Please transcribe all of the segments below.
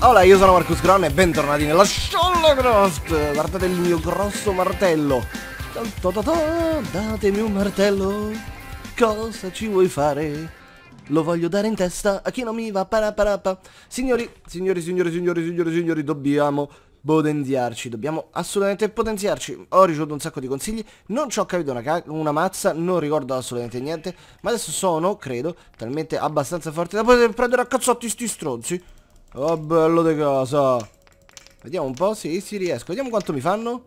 Hola, io sono Marcus Gron e bentornati nella Shollocraft! Guardate il mio grosso martello! Datemi un martello! Cosa ci vuoi fare? Lo voglio dare in testa a chi non mi va. Signori, signori, signori, signori, signori, signori, dobbiamo potenziarci, dobbiamo assolutamente potenziarci. Ho ricevuto un sacco di consigli, non ci ho capito una, una, mazza, non ricordo assolutamente niente, ma adesso sono, credo, talmente abbastanza forte da poter prendere a cazzotti sti stronzi. Oh, bello di casa. Vediamo un po', sì, sì, riesco. Vediamo quanto mi fanno.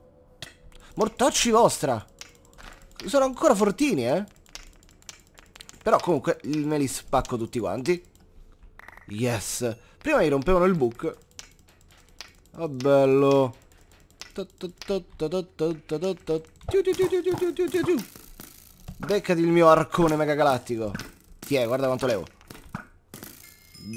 Mortacci vostra. Sono ancora fortini, eh. Però comunque me li spacco tutti quanti. Yes. Prima mi rompevano il book. Oh bello. Beccati il mio arcone mega galattico. Tiè, guarda quanto levo.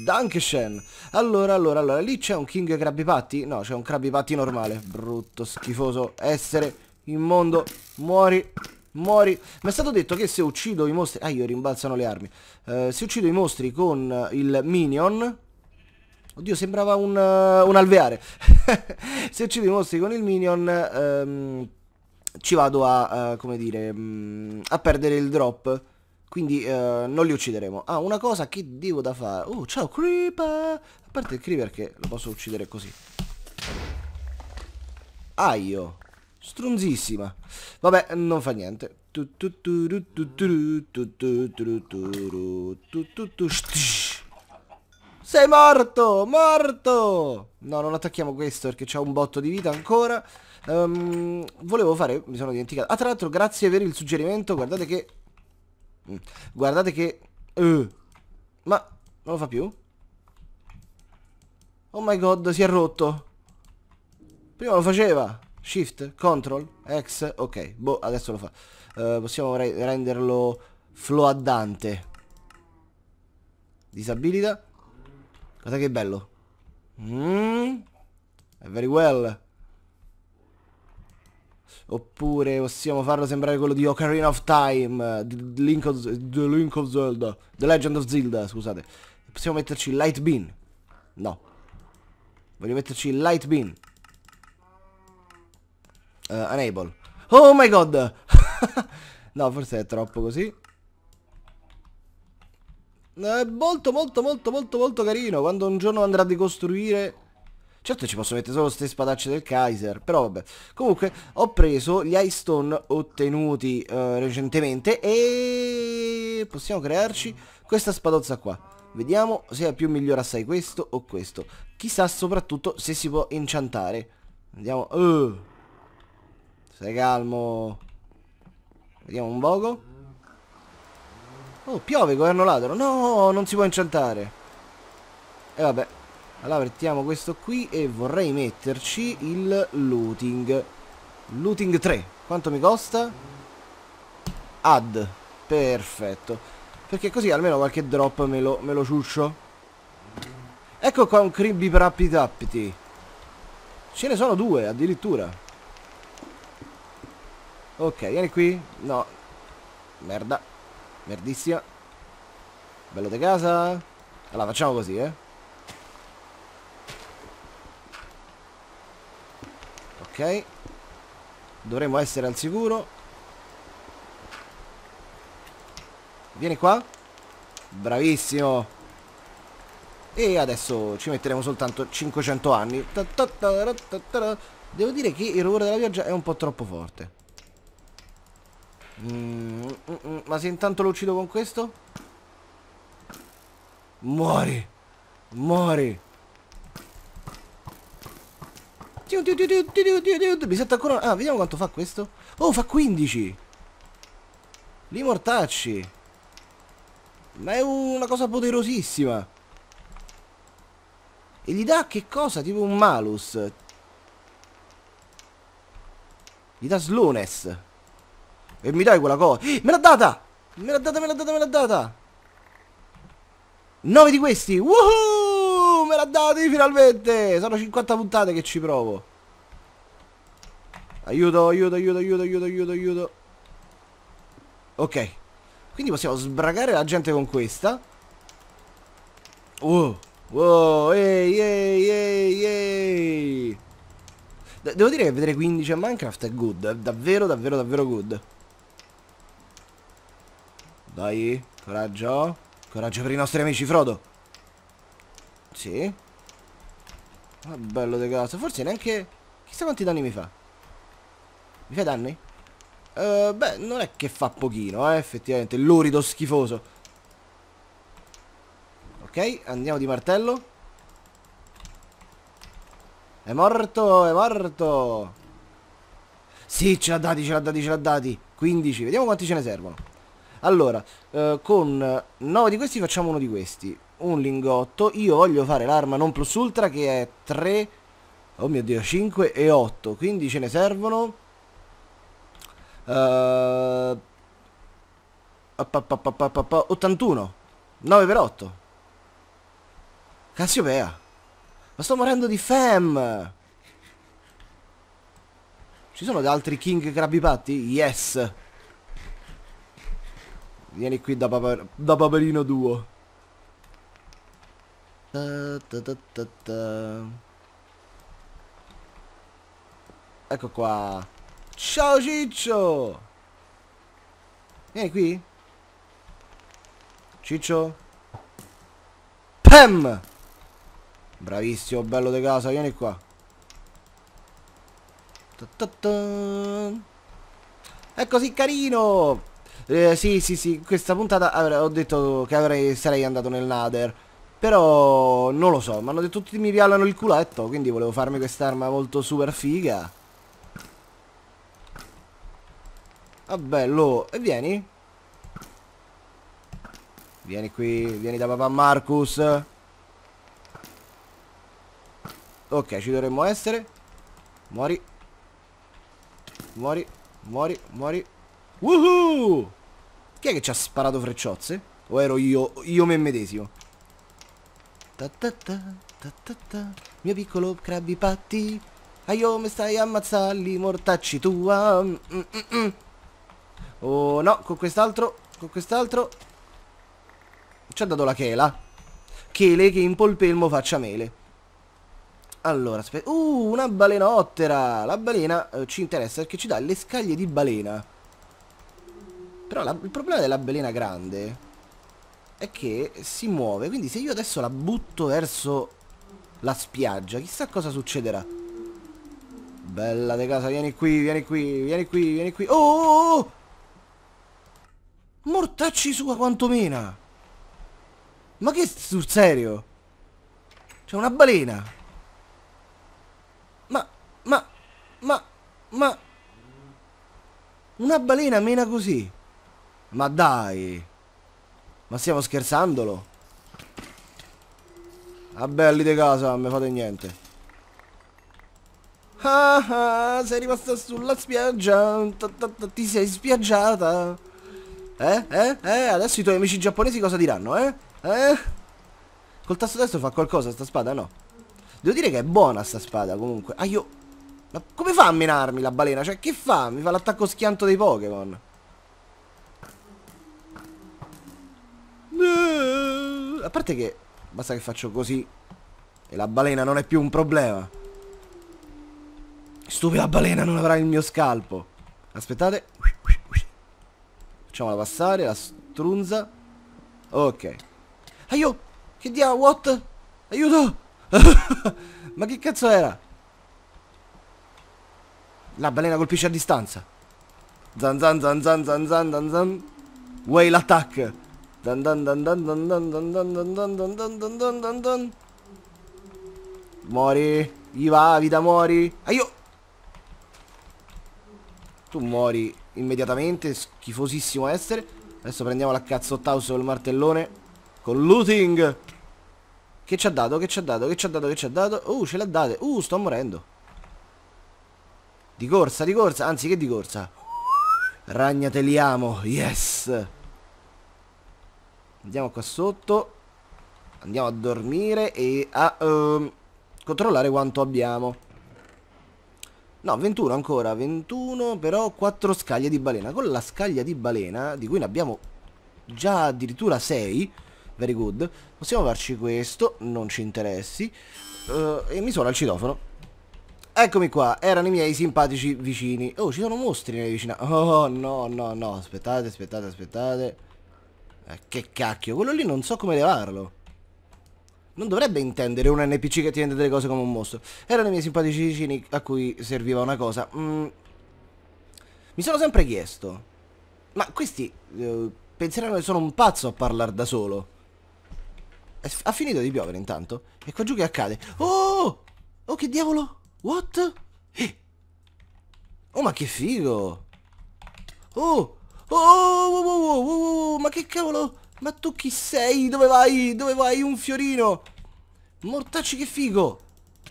Dankeschön. Allora, allora, allora, lì c'è un King Krabby Patty? No, c'è un Krabby Patty normale. Brutto, schifoso essere immondo. Muori. Muori. Mi è stato detto che se uccido i mostri... Ah, io rimbalzano le armi. Uh, se uccido i mostri con il minion... Oddio, sembrava un, uh, un alveare. se uccido i mostri con il minion... Um, ci vado a, uh, come dire, um, a perdere il drop. Quindi non li uccideremo. Ah, una cosa che devo da fare. Oh, ciao Creeper. A parte il Creeper che lo posso uccidere così. Aio. Strunzissima. Vabbè, non fa niente. Sei morto! Morto! No, non attacchiamo questo perché c'ha un botto di vita ancora. Um, volevo fare... Mi sono dimenticato. Ah, tra l'altro, grazie per il suggerimento. Guardate che... Guardate che... Uh, ma... Non lo fa più? Oh my god, si è rotto. Prima lo faceva. Shift, Control, X, ok, boh, adesso lo fa. Uh, possiamo re renderlo floaddante. Disabilita. Guarda che bello. Mm, very well. Oppure possiamo farlo sembrare quello di Ocarina of Time, The Link of, The Link of Zelda, The Legend of Zelda, scusate. Possiamo metterci Light Bean. No. Voglio metterci Light Bean. Uh, enable. Oh my god! no, forse è troppo così. È molto, molto, molto, molto, molto carino. Quando un giorno andrà a ricostruire... Certo ci posso mettere solo queste spadacce del Kaiser, però vabbè. Comunque ho preso gli Ice Stone ottenuti uh, recentemente e possiamo crearci questa spadozza qua. Vediamo se è più migliore assai questo o questo. Chissà soprattutto se si può enchantare. Vediamo. Uh. Stai calmo. Vediamo un poco. Oh, piove, governo ladro. No, non si può inceantare. E vabbè. Allora mettiamo questo qui e vorrei metterci il looting. Looting 3. Quanto mi costa? Add. Perfetto. Perché così almeno qualche drop me lo, me lo ciuccio. Ecco qua un cribby per appitappiti. Ce ne sono due addirittura. Ok, vieni qui. No. Merda. Merdissima. Bello di casa. Allora, facciamo così, eh. Ok. Dovremmo essere al sicuro. Vieni qua. Bravissimo. E adesso ci metteremo soltanto 500 anni. Devo dire che il rumore della pioggia è un po' troppo forte. Mm, mm, mm, ma se intanto lo uccido con questo? Muori! Muori! Mi sento ancora... Ah, vediamo quanto fa questo. Oh, fa 15! Li mortacci! Ma è una cosa poderosissima! E gli dà che cosa? Tipo un malus. Gli dà slowness. E mi dai quella cosa? Me l'ha data! Me l'ha data, me l'ha data, me l'ha data! 9 di questi! Woohoo! Me l'ha dati finalmente! Sono 50 puntate che ci provo. Aiuto, aiuto, aiuto, aiuto, aiuto, aiuto, aiuto. Ok. Quindi possiamo sbragare la gente con questa. Wow. Wow, ehi, ehi, ehi, ehi. Devo dire che vedere 15 a Minecraft è good. È davvero, davvero, davvero good. Dai, coraggio. Coraggio per i nostri amici, Frodo. Sì. Ma bello di casa. Forse neanche... Chissà quanti danni mi fa. Mi fa danni? Uh, beh, non è che fa pochino, eh, effettivamente. Lurido schifoso. Ok, andiamo di martello. È morto, è morto. Sì, ce l'ha dati, ce l'ha dati, ce l'ha dati. 15, vediamo quanti ce ne servono. Allora, eh, con 9 di questi facciamo uno di questi. Un lingotto. Io voglio fare l'arma non plus ultra che è 3... Oh mio Dio, 5 e 8. Quindi ce ne servono... Uh, 81 9 per 8 Cassiopea Ma sto morendo di fam Ci sono altri King Krabby Patty? Yes Vieni qui da, papa da Paperino ta Ecco qua Ciao Ciccio! Vieni qui? Ciccio? Pam! Bravissimo, bello di casa, vieni qua. È così carino! Eh, sì, sì, sì, questa puntata avrei, ho detto che avrei, sarei andato nel Nader. Però non lo so, mi hanno detto tutti mi piallano il culetto, quindi volevo farmi quest'arma molto super figa. Ah bello, e vieni? Vieni qui, vieni da papà Marcus Ok, ci dovremmo essere Muori Muori, muori, muori Woohoo! Chi è che ci ha sparato frecciozze? O ero io, io me medesimo? Ta ta ta, ta ta ta, mio piccolo crabby patti Aio, mi stai ammazzarli, mortacci tua mm, mm, mm. mm. Oh no, con quest'altro, con quest'altro Ci ha dato la chela Chele che in polpelmo faccia mele Allora, aspetta Uh, una balenottera La balena eh, ci interessa perché ci dà le scaglie di balena Però la, il problema della balena grande È che si muove Quindi se io adesso la butto verso la spiaggia Chissà cosa succederà Bella de casa, vieni qui, vieni qui, vieni qui, vieni qui Oh! oh, oh! Mortacci sua quanto mena! Ma che sul serio? C'è una balena! Ma, ma, ma, ma... Una balena mena così? Ma dai! Ma stiamo scherzandolo? A belli di casa, non mi fate niente. Ah ah, sei rimasta sulla spiaggia, ti sei spiaggiata. Eh? Eh? Eh? Adesso i tuoi amici giapponesi cosa diranno, eh? Eh? Col tasto destro fa qualcosa sta spada? No. Devo dire che è buona sta spada comunque. Ah io... Ma come fa a menarmi la balena? Cioè che fa? Mi fa l'attacco schianto dei Pokémon. A parte che basta che faccio così e la balena non è più un problema. Stupida balena non avrà il mio scalpo. Aspettate. Facciamola passare, la strunza. Ok. Aio! Che dia, what? Aiuto! Ma che cazzo era? La balena colpisce a distanza. Zan zan zan zan zan zan zan zan. Whale attack. Dan dan dan dan dan dan dan dan dan dan dan dan dan dan dan dan Muori. Iva, vita muori. Aio! Tu muori immediatamente, schifosissimo essere. Adesso prendiamo la cazzottauso col martellone. Con looting. Che ci ha dato? Che ci ha dato? Che ci ha dato? Che ci ha dato? Uh, ce l'ha date. Uh, sto morendo. Di corsa, di corsa. Anzi, che di corsa? Ragnateliamo. Yes. Andiamo qua sotto. Andiamo a dormire e a uh, controllare quanto abbiamo. No, 21 ancora, 21, però 4 scaglie di balena. Con la scaglia di balena, di cui ne abbiamo già addirittura 6, very good, possiamo farci questo, non ci interessi, uh, e mi suona il citofono. Eccomi qua, erano i miei simpatici vicini. Oh, ci sono mostri nei vicini. Oh, no, no, no, aspettate, aspettate, aspettate. Eh, che cacchio, quello lì non so come levarlo. Non dovrebbe intendere un NPC che ti vende delle cose come un mostro. Erano i miei simpatici vicini a cui serviva una cosa. Mm. Mi sono sempre chiesto. Ma questi eh, penseranno che sono un pazzo a parlare da solo. Ha finito di piovere intanto. E qua giù che accade? Oh! Oh che diavolo? What? Eh. Oh ma che figo! Oh! Oh, oh, oh, oh, oh, ma che cavolo? Ma tu chi sei? Dove vai? Dove vai? Un fiorino! Mortacci che figo!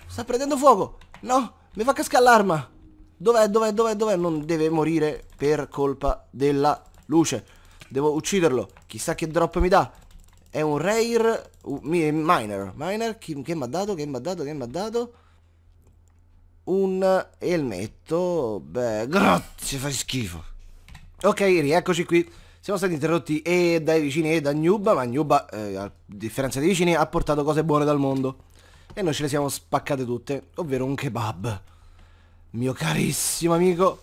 Sta prendendo fuoco! No! Mi fa cascare l'arma! Dov'è? Dov'è? Dov'è? Dov'è? Non deve morire per colpa della luce. Devo ucciderlo. Chissà che drop mi dà. È un rare uh, miner. Miner chi, che mi ha dato? Che mi ha dato? Che mi ha dato? Un elmetto. Beh, grazie, fai schifo. Ok, rieccoci qui. Siamo stati interrotti e dai vicini e da Nuba, ma Nuba, eh, a differenza dei vicini, ha portato cose buone dal mondo. E noi ce le siamo spaccate tutte, ovvero un kebab. Mio carissimo amico,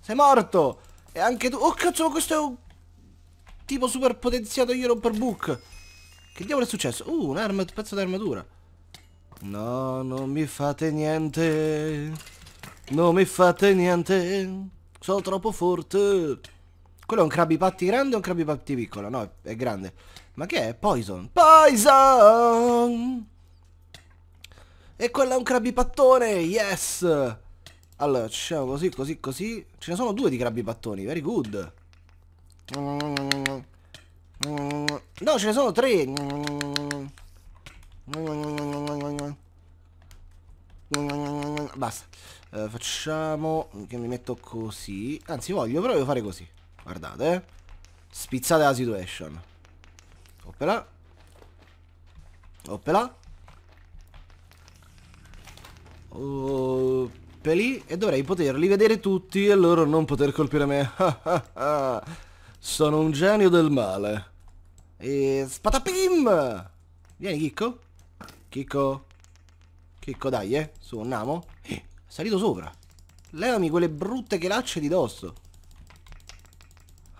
sei morto! E anche tu... Oh cazzo, ma questo è un... Tipo super potenziato Hero per book. Che diavolo è successo? Uh, un pezzo d'armatura. No, non mi fate niente. Non mi fate niente. Sono troppo forte. Quello è un Krabby Patty grande o un Krabby Patty piccolo? No, è, grande. Ma che è? Poison. Poison! E quello è un Krabby Pattone, yes! Allora, facciamo così, così, così. Ce ne sono due di Krabby Pattoni, very good. No, ce ne sono tre. Basta. Uh, facciamo che mi metto così. Anzi, voglio proprio fare così. Guardate, eh. Spizzate la situation. Oppela. Oppela. Oppeli. E dovrei poterli vedere tutti e loro non poter colpire me. Sono un genio del male. E... Spatapim! Vieni, Chicco. Chicco. Chicco, dai, eh. Su, andiamo. Eh, salito sopra. Levami quelle brutte chelacce di dosso.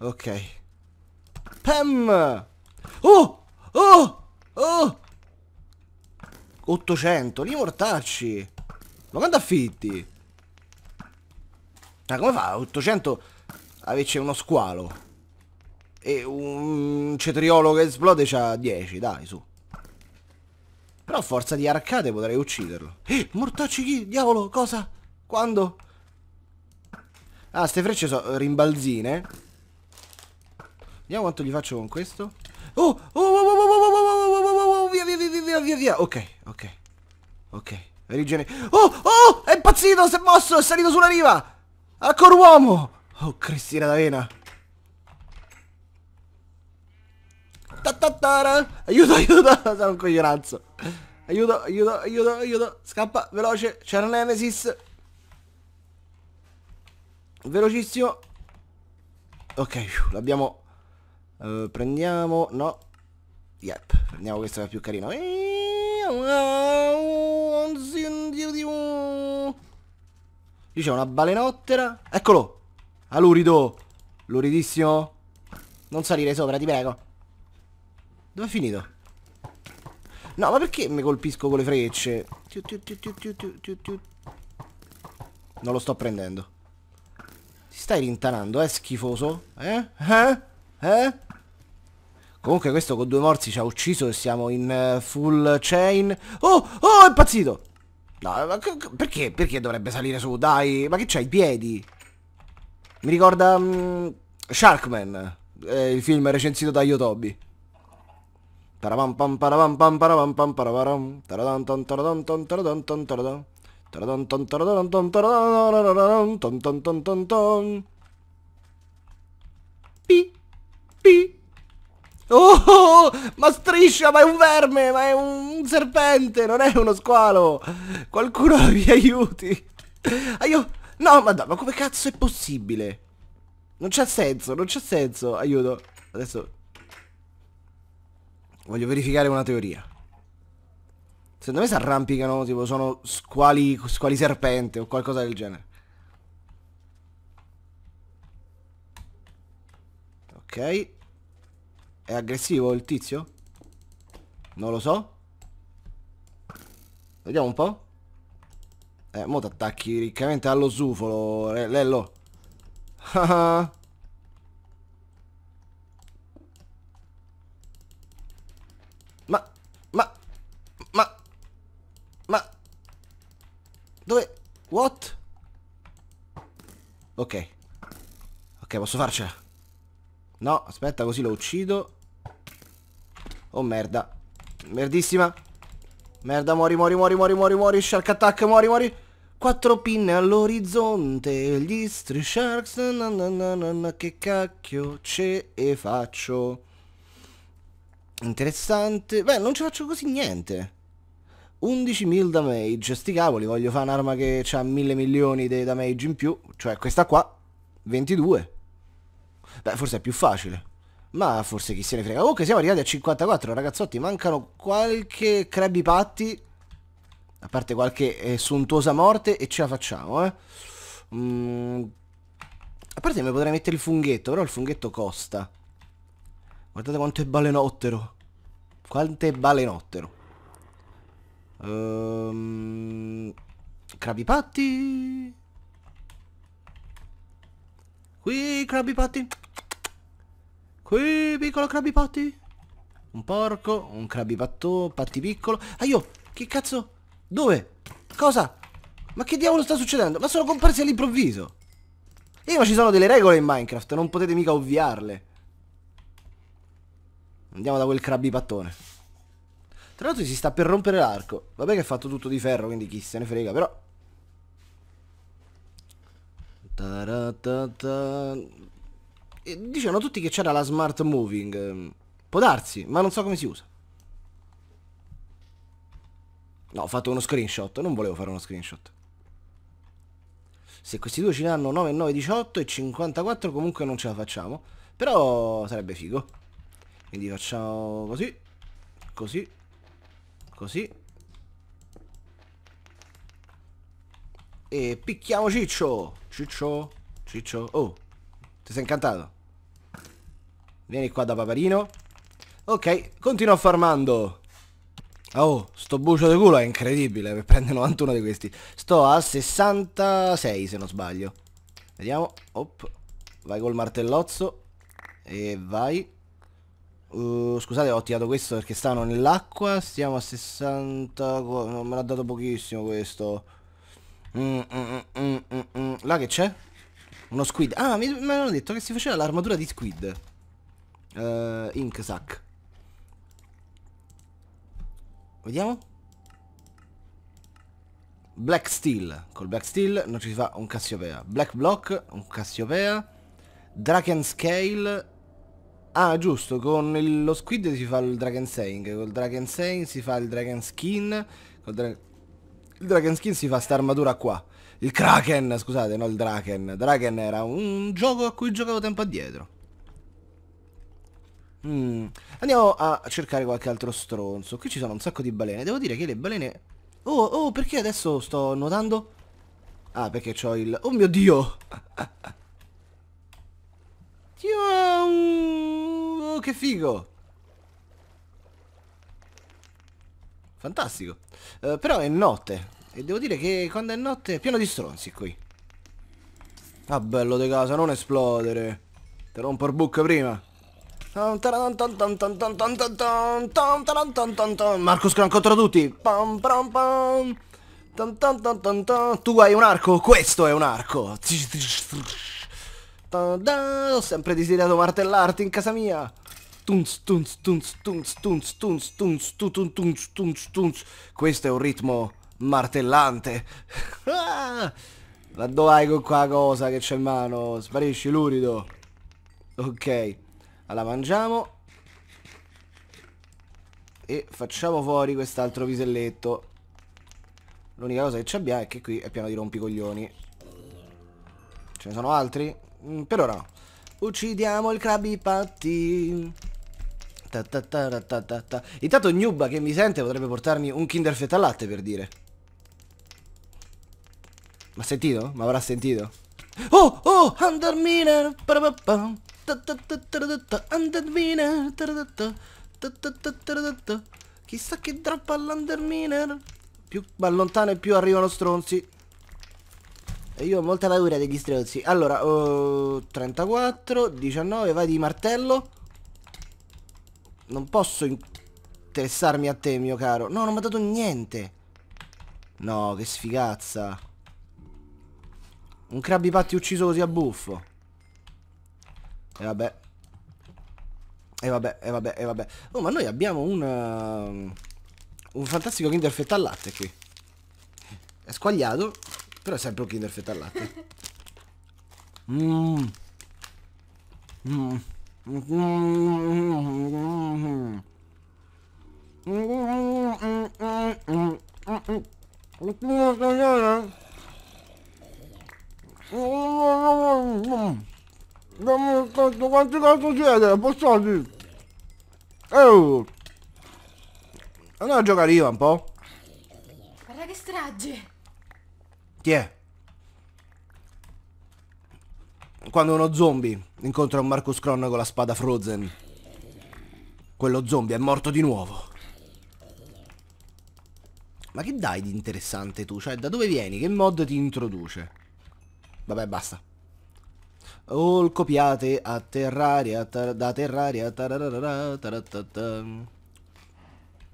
Ok. Pam! Oh! Oh! Oh! 800, li mortacci. Ma quanto affitti? Ma come fa? 800 averci uno squalo. E un cetriolo che esplode c'ha 10, dai, su. Però a forza di arcate potrei ucciderlo. Eh, mortacci chi? Diavolo, cosa? Quando? Ah, ste frecce sono rimbalzine. Vediamo quanto gli faccio con questo. Oh, oh, oh, oh, oh, oh, oh, via, via, via, via, via, via. Ok, ok. Ok. Rigene... Oh, oh, è impazzito, si è mosso, è salito sulla riva. Ancora uomo. Oh, Cristina d'Avena. Aiuto, aiuto, sono un coglionazzo. Aiuto, aiuto, aiuto, aiuto. Scappa, veloce, c'è la Nemesis. Velocissimo. Ok, l'abbiamo Uh, prendiamo... No. Yep, prendiamo questo che è più carino. Lì c'è una balenottera. Eccolo! Alurido! Luridissimo. Non salire sopra, ti prego. Dove è finito? No, ma perché mi colpisco con le frecce? Non lo sto prendendo. Ti stai rintanando, eh, schifoso? Eh? Eh? Eh? Comunque questo con due morsi ci ha ucciso e siamo in uh, full chain. Oh! Oh, è impazzito! No, perché? Perché dovrebbe salire su? Dai, ma che c'hai i piedi? Mi ricorda um, Sharkman, eh, il film recensito da Yotobi. Parapam pam parapam pam parapam pam paraparam taradan ton taradan ton taradan ton taradan taradan ton taradan ton taradan ton ton ton ton ton Pi Pi Oh, ma striscia, ma è un verme, ma è un serpente, non è uno squalo. Qualcuno mi aiuti. Ah, io... No, ma, ma come cazzo è possibile? Non c'è senso, non c'è senso. Aiuto. Adesso... Voglio verificare una teoria. Secondo me si arrampicano, tipo, sono squali, squali serpente o qualcosa del genere. Ok. È aggressivo il tizio? Non lo so. Vediamo un po'. Eh, mo t'attacchi riccamente allo zufolo, Lello. ma... Ma... Ma... Ma... Dove... What? Ok. Ok, posso farcela. No, aspetta, così lo uccido. Oh merda. Merdissima. Merda, muori, muori, muori, muori, muori, muori. Shark attack, muori, muori. Quattro pinne all'orizzonte. Gli Street Sharks. Na, na, na, che cacchio ce e faccio. Interessante. Beh, non ci faccio così niente. 11.000 damage. Sti cavoli, voglio fare un'arma che ha 1000 milioni di damage in più. Cioè, questa qua. 22. Beh, forse è più facile. Ma forse chi se ne frega. Comunque siamo arrivati a 54, ragazzotti. Mancano qualche Krabby Patty. A parte qualche eh, suntuosa morte e ce la facciamo, eh. Mm. A parte mi potrei mettere il funghetto, però il funghetto costa. Guardate quanto è balenottero. Quanto è balenottero. Um, Krabby Patty. Qui Krabby Patty. Qui, piccolo Krabby Patty. Un porco, un Krabby Patto, Patti piccolo. Ah, io, che cazzo? Dove? Cosa? Ma che diavolo sta succedendo? Ma sono comparsi all'improvviso. E ma ci sono delle regole in Minecraft, non potete mica ovviarle. Andiamo da quel Krabby Pattone. Tra l'altro si sta per rompere l'arco. Vabbè che è fatto tutto di ferro, quindi chi se ne frega, però... Dicevano tutti che c'era la smart moving. Può darsi, ma non so come si usa. No, ho fatto uno screenshot, non volevo fare uno screenshot. Se questi due ci danno 9, 9, 18 e 54 comunque non ce la facciamo. Però sarebbe figo. Quindi facciamo così, così, così. E picchiamo Ciccio. Ciccio, Ciccio. Oh, ti sei incantato? Vieni qua da paparino. Ok, continuo farmando. Oh, sto bucio di culo è incredibile per prendere 91 di questi. Sto a 66 se non sbaglio. Vediamo. Op. Vai col martellozzo. E vai. Uh, scusate ho tirato questo perché stavano nell'acqua. Stiamo a 60... Non me l'ha dato pochissimo questo. Mm, mm, mm, mm, mm. Là che c'è? Uno squid. Ah, mi, mi avevano detto che si faceva l'armatura di squid uh, Ink Sack. Vediamo. Black Steel. Col Black Steel non ci si fa un Cassiopea. Black Block, un Cassiopea. Draken Scale. Ah, giusto, con il, lo Squid si fa il Dragon Saying. Col Dragon Saying si fa il Dragon Skin. Col dra il Dragon Skin si fa sta armatura qua. Il Kraken, scusate, no il Draken. Draken era un gioco a cui giocavo tempo addietro. Mm. Andiamo a cercare qualche altro stronzo. Qui ci sono un sacco di balene. Devo dire che le balene... Oh, oh, perché adesso sto nuotando? Ah, perché c'ho il... Oh mio Dio! Oh, che figo! Fantastico. Uh, però è notte. E devo dire che quando è notte è pieno di stronzi qui. Ah, bello di casa, non esplodere. Te rompo il book prima. Marco Scran contro tutti. Tu hai un arco? Questo è un arco. Ho sempre desiderato martellarti in casa mia. Questo è un ritmo martellante. Ma dove hai con qua cosa che c'è in mano? Sparisci lurido. Ok. Allora mangiamo. E facciamo fuori quest'altro piselletto. L'unica cosa che abbiamo è che qui è pieno di rompicoglioni. Ce ne sono altri? Mm, per ora no. Uccidiamo il Krabby Patty. Ta ta ta ta ta ta. Intanto Nuba che mi sente potrebbe portarmi un Kinder Fetta al latte per dire. Ma sentito? Ma avrà sentito? Oh, oh, Underminer! Chissà che droppa all'Underminer! Più va lontano e più arrivano stronzi. E io ho molta paura degli stronzi. Allora, uh, 34, 19, vai di martello. Non posso interessarmi a te, mio caro. No, non mi ha dato niente. No, che sfigazza. Un Krabby Patty ucciso così a buffo. E vabbè. E vabbè, e vabbè, e vabbè. Oh, ma noi abbiamo un... Uh, un fantastico Kinder Fetta al latte qui. È squagliato, però è sempre un Kinder Fetta al latte. Mmm. Mmm. Mmm. Quanti cazzo siete? Passati! Oh! Andiamo a giocare io un po'. Guarda che strage! Chi è? Quando uno zombie incontra un Marcus Cron con la spada Frozen. Quello zombie è morto di nuovo. Ma che dai di interessante tu? Cioè, da dove vieni? Che mod ti introduce? Vabbè, basta. All copiate a Terraria, da Terraria.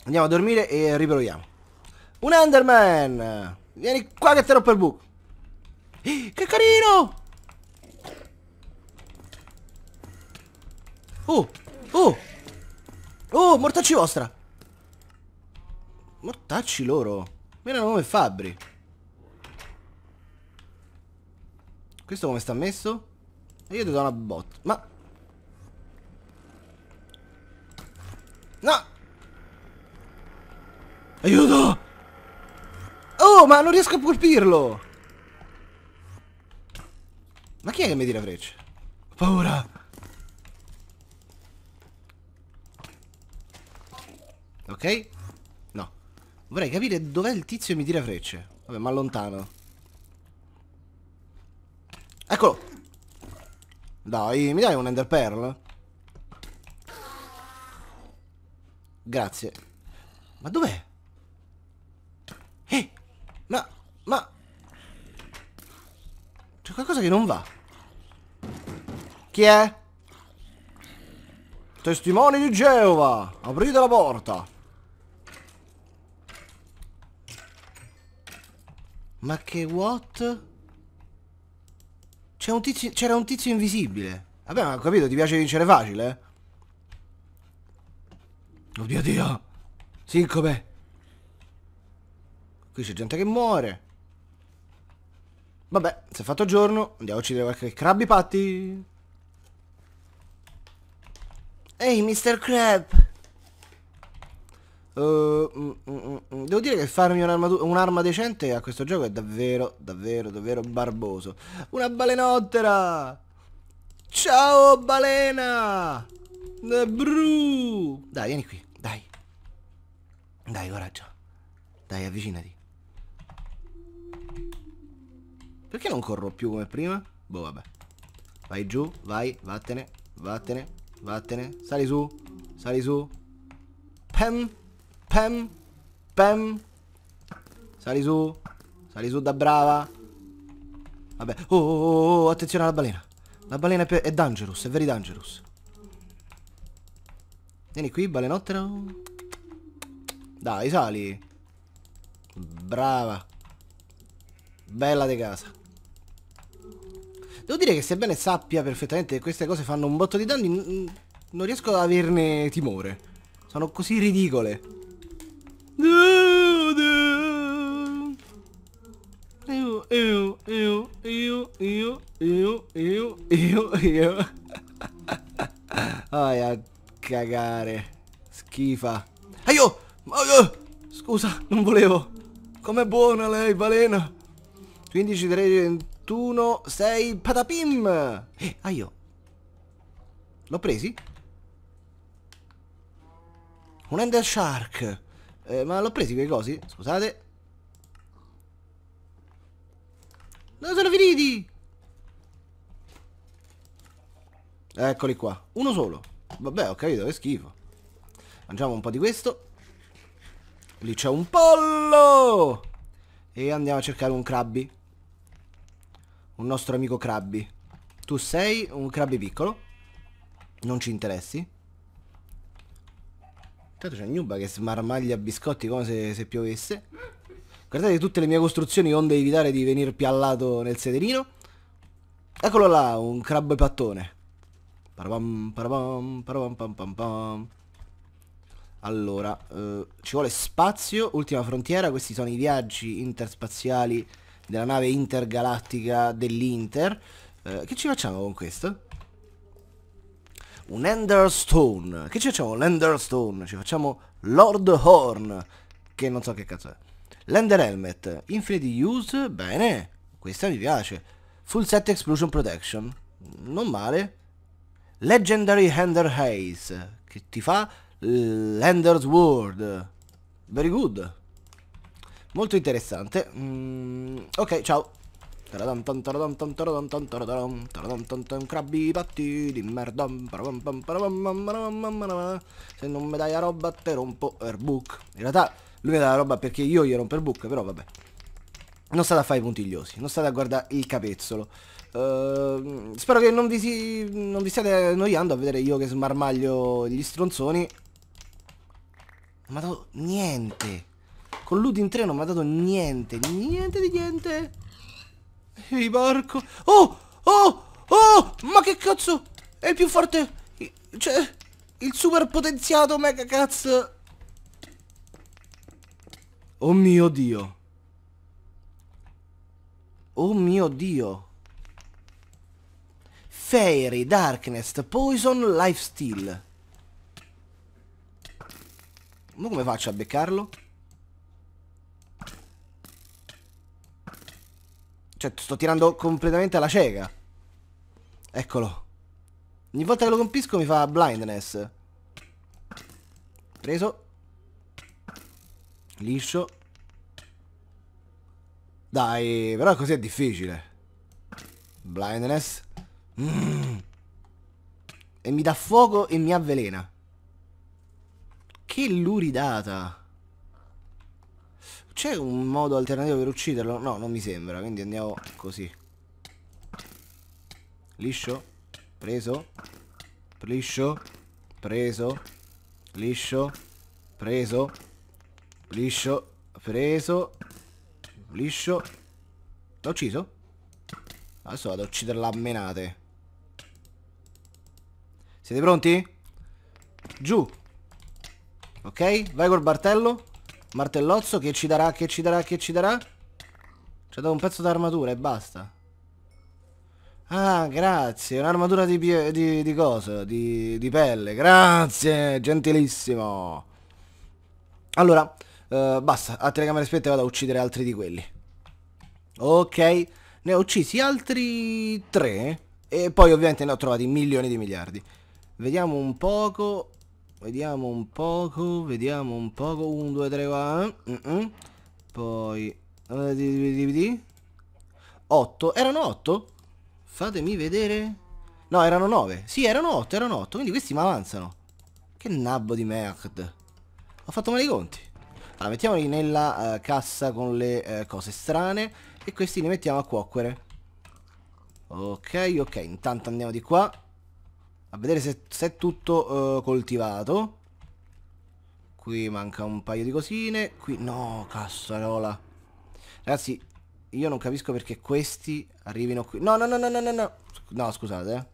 Andiamo a dormire e riproviamo. Un Enderman! Vieni qua che te rompo il buco. Eh, che carino! Oh! Oh! Oh, mortacci vostra! Mortacci loro. Mira nome Fabbri. Questo come sta messo? E io ti do una botta. Ma... No! Aiuto! Oh, ma non riesco a colpirlo! Ma chi è che mi tira frecce? Ho paura! Ok? No. Vorrei capire dov'è il tizio che mi tira frecce. Vabbè, ma allontano. Eccolo. Dai, mi dai un Ender Pearl? Grazie. Ma dov'è? Eh, ma, ma... C'è qualcosa che non va. Chi è? Testimoni di Geova! Aprite la porta! Ma che what? C'era un, tizio, un tizio invisibile. Vabbè, ma ho capito, ti piace vincere facile? Eh? Oddio Dio! Sincope! Qui c'è gente che muore. Vabbè, si è fatto giorno, andiamo a uccidere qualche Krabby Patty. Ehi, Mr. Crab! Uh, mm, mm, mm, devo dire che farmi un'arma un decente a questo gioco è davvero, davvero, davvero barboso. Una balenottera! Ciao, balena! Bru! Dai, vieni qui, dai. Dai, coraggio. Dai, avvicinati. Perché non corro più come prima? Boh, vabbè. Vai giù, vai, vattene, vattene, vattene. Sali su, sali su. Pem, pem, pem. Sali su, sali su da brava. Vabbè. Oh, oh, oh, oh attenzione alla balena. La balena è, è dangerous, è very dangerous. Vieni qui, balenottero. Dai, sali. Brava. Bella di casa. Devo dire che sebbene sappia perfettamente che queste cose fanno un botto di danni, non riesco ad averne timore. Sono così ridicole. Io, io. Vai a cagare. Schifa. Aio! Aio! Scusa, non volevo. Com'è buona lei, balena. 15, 13, 21, 6, patapim! Eh, ah io. L'ho presi? Un Ender Shark. Eh, ma l'ho presi quei cosi? Scusate. Dove sono finiti? Eccoli qua. Uno solo. Vabbè, ho capito, che schifo. Mangiamo un po' di questo. Lì c'è un pollo! E andiamo a cercare un crabby. Un nostro amico crabby. Tu sei un crabby piccolo. Non ci interessi. Intanto c'è Nuba che smarmaglia biscotti come se, se piovesse. Guardate tutte le mie costruzioni onde evitare di venire piallato nel sederino. Eccolo là, un crabbe pattone. Parabam, parabam, parabam, pam, pam, pam. Allora, eh, ci vuole spazio, ultima frontiera, questi sono i viaggi interspaziali della nave intergalattica dell'Inter. Eh, che ci facciamo con questo? Un Ender Stone. Che ci facciamo? L'Ender Stone. Ci facciamo Lord Horn. Che non so che cazzo è. L'Ender Helmet. Infinity Use. Bene. Questa mi piace. Full Set Explosion Protection. Non male. Legendary Ender Haze. Che ti fa l'Ender's World. Very good. Molto interessante. Mm, ok, ciao. Crabbi patti di merda. Se non mi dai la roba te rompo il book. In realtà lui mi dà la roba perché io gli rompo il book, però vabbè. Non state a fare i puntigliosi, non state a guardare il capezzolo. Uh, spero che non vi, si, non vi stiate annoiando a vedere io che smarmaglio gli stronzoni. Ma do niente. Con Ludi in treno non mi ha dato niente. Niente di niente. Ehi, porco. Oh! Oh! Oh! Ma che cazzo? È il più forte. Cioè, il super potenziato mega cazzo. Oh mio dio. Oh mio dio. Fairy, Darkness, Poison, Lifesteal. Ma come faccio a beccarlo? Cioè, sto tirando completamente alla cieca. Eccolo. Ogni volta che lo compisco mi fa blindness. Preso. Liscio. Dai, però così è difficile. Blindness. Mm. E mi dà fuoco e mi avvelena. Che luridata. C'è un modo alternativo per ucciderlo? No, non mi sembra, quindi andiamo così. Liscio. Preso. Liscio. Preso. Liscio. Preso. Liscio. Preso. Liscio. L'ho ucciso? Adesso vado a ucciderla a menate. Siete pronti? Giù. Ok, vai col martello. Martellozzo che ci darà, che ci darà, che ci darà? Ci ha dato un pezzo d'armatura e basta. Ah, grazie. Un'armatura di, di, di cosa? Di, di, pelle. Grazie, gentilissimo. Allora, uh, basta. A telecamere spente vado a uccidere altri di quelli. Ok. Ne ho uccisi altri tre. E poi ovviamente ne ho trovati milioni di miliardi. Vediamo un poco. Vediamo un poco, vediamo un poco. 1, 2, 3, 4. Mm -mm. Poi... DVD. 8. Erano 8? Fatemi vedere. No, erano 9. Sì, erano 8, erano 8. Quindi questi mi avanzano. Che nabbo di merda. Ho fatto male i conti. Allora, mettiamoli nella uh, cassa con le uh, cose strane. E questi li mettiamo a cuocere. Ok, ok. Intanto andiamo di qua. A vedere se, se è tutto uh, coltivato. Qui manca un paio di cosine. Qui... No, cazzarola. Ragazzi, io non capisco perché questi arrivino qui. No, no, no, no, no, no. No, scusate,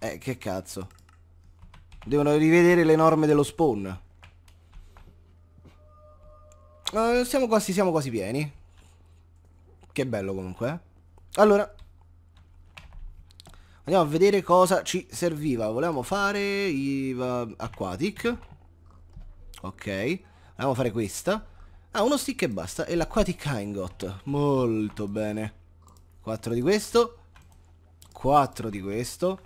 eh. Eh, che cazzo. Devono rivedere le norme dello spawn. Uh, siamo quasi, siamo quasi pieni. Che bello comunque, eh. Allora. Andiamo a vedere cosa ci serviva. Volevamo fare i uh, aquatic. Ok. A fare questa. Ah, uno stick e basta. E l'Aquatic Ingot. Molto bene. 4 di questo. 4 di questo.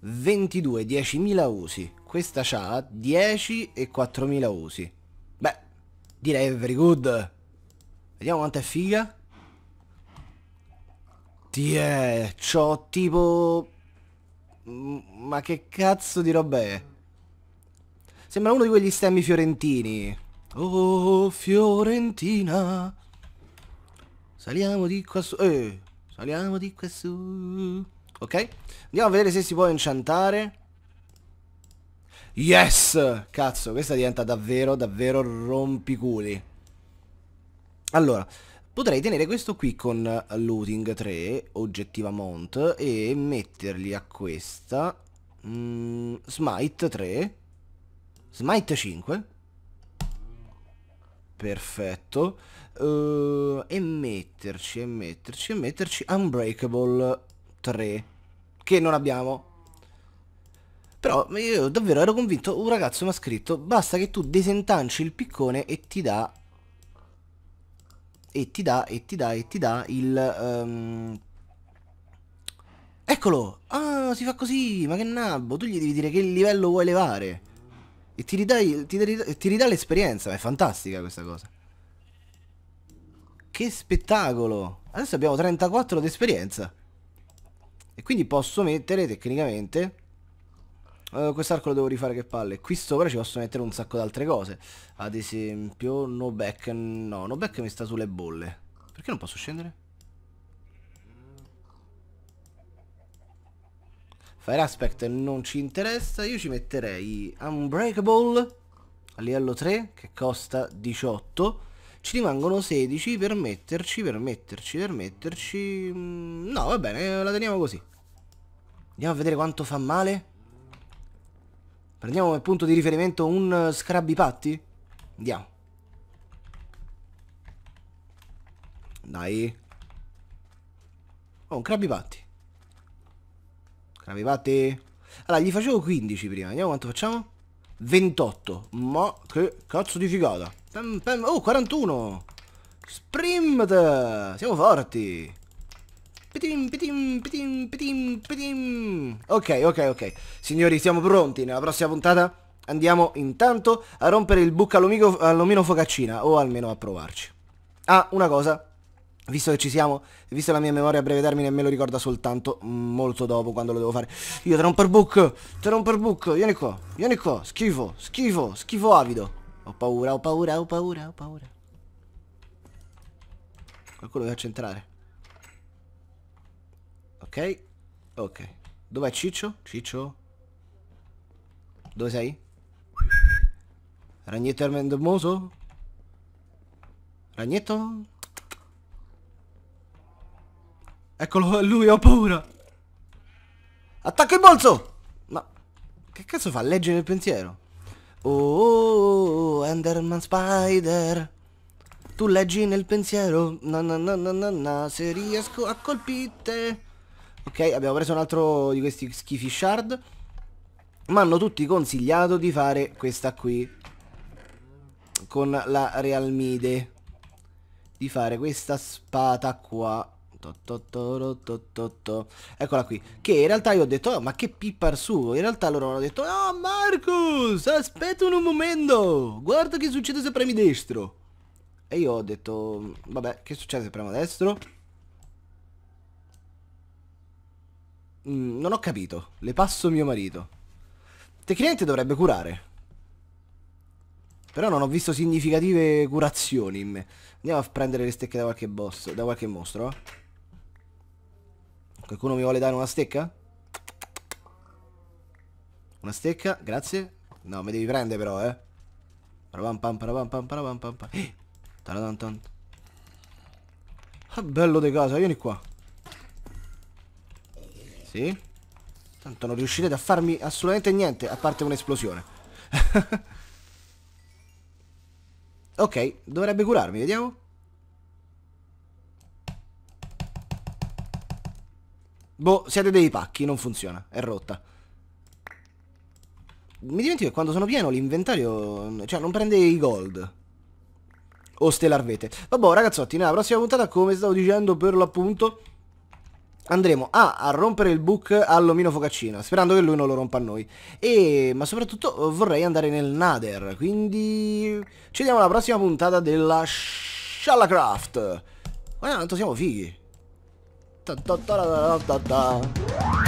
22, 10.000 usi. Questa c'ha 10 e 4.000 usi. Direi very good. Vediamo quanto è figa. Tiè, c'ho tipo ma che cazzo di roba è? Sembra uno di quegli stemmi fiorentini. Oh, Fiorentina. Saliamo di qua su. Eh, saliamo di qua su. Ok. Andiamo a vedere se si può inchantare. Yes! Cazzo, questa diventa davvero, davvero rompiculi. Allora, Potrei tenere questo qui con looting 3, oggettiva mount, e metterli a questa mm, smite 3, smite 5, perfetto, uh, e metterci, e metterci, e metterci unbreakable 3, che non abbiamo. Però io davvero ero convinto, un ragazzo mi ha scritto, basta che tu disentanci il piccone e ti dà e ti dà, e ti dà, e ti dà il... Um... Eccolo! Ah, si fa così! Ma che nabbo! Tu gli devi dire che livello vuoi elevare. E ti ridà, ti, ti ridà l'esperienza. È fantastica questa cosa. Che spettacolo! Adesso abbiamo 34 di esperienza. E quindi posso mettere tecnicamente Uh, quest'arco lo devo rifare che palle. Qui sopra ci posso mettere un sacco di altre cose. Ad esempio, no back. No, no back mi sta sulle bolle. Perché non posso scendere? Fire aspect non ci interessa. Io ci metterei Unbreakable a livello 3 che costa 18. Ci rimangono 16 per metterci, per metterci, per metterci... Mm, no, va bene, la teniamo così. Andiamo a vedere quanto fa male. Prendiamo come punto di riferimento un Scrabby Patti? Andiamo. Dai. Oh, un Krabby Patti. Krabby Patti. Allora, gli facevo 15 prima. Vediamo quanto facciamo. 28. Ma che cazzo di figata. Pem, pem. Oh, 41. Sprimmed. Siamo forti. Ok, ok, ok. Signori, siamo pronti. Nella prossima puntata andiamo intanto a rompere il buco all'omino focaccina. O almeno a provarci. Ah, una cosa. Visto che ci siamo, visto la mia memoria a breve termine me lo ricorda soltanto molto dopo quando lo devo fare. Io te rompo il book, te rompo il book, vieni qua, vieni qua, schifo, schifo, schifo avido. Ho paura, ho paura, ho paura, ho paura. Qualcuno deve accentrare. Ok. Ok. Dov'è Ciccio? Ciccio? Dove sei? Ragnetto ermendomoso? Ragnetto? Eccolo, lui, ho paura. Attacca il bolso! Ma che cazzo fa? Legge nel pensiero. Oh, Enderman Spider. Tu leggi nel pensiero. Na na na na na na. Se riesco a colpite. Ok, abbiamo preso un altro di questi schifi shard. Mi hanno tutti consigliato di fare questa qui. Con la Realmide. Di fare questa spada qua. Eccola qui. Che in realtà io ho detto, oh, ma che pippa suo. In realtà loro hanno detto, no oh, Marcus, aspetta un momento. Guarda che succede se premi destro. E io ho detto, vabbè, che succede se premo destro? Mm, non ho capito. Le passo mio marito. Tecnicamente dovrebbe curare. Però non ho visto significative curazioni in me. Andiamo a prendere le stecche da qualche boss, da qualche mostro. Qualcuno mi vuole dare una stecca? Una stecca, grazie. No, mi devi prendere però, eh. Parapam pam parapam pam parapam pam pam. Eh. Ah, bello di casa, vieni qua. Sì. Tanto non riuscirete a farmi assolutamente niente, a parte un'esplosione. ok, dovrebbe curarmi, vediamo. Boh, siete dei pacchi, non funziona, è rotta. Mi dimentico che quando sono pieno l'inventario, cioè non prende i gold. O ste larvete. Vabbè ragazzotti, nella prossima puntata, come stavo dicendo per l'appunto, andremo a, a, rompere il book all'omino focaccino, sperando che lui non lo rompa a noi. E, ma soprattutto vorrei andare nel Nether, quindi ci vediamo alla prossima puntata della Shallacraft. Ma tanto siamo fighi. Ta ta ta.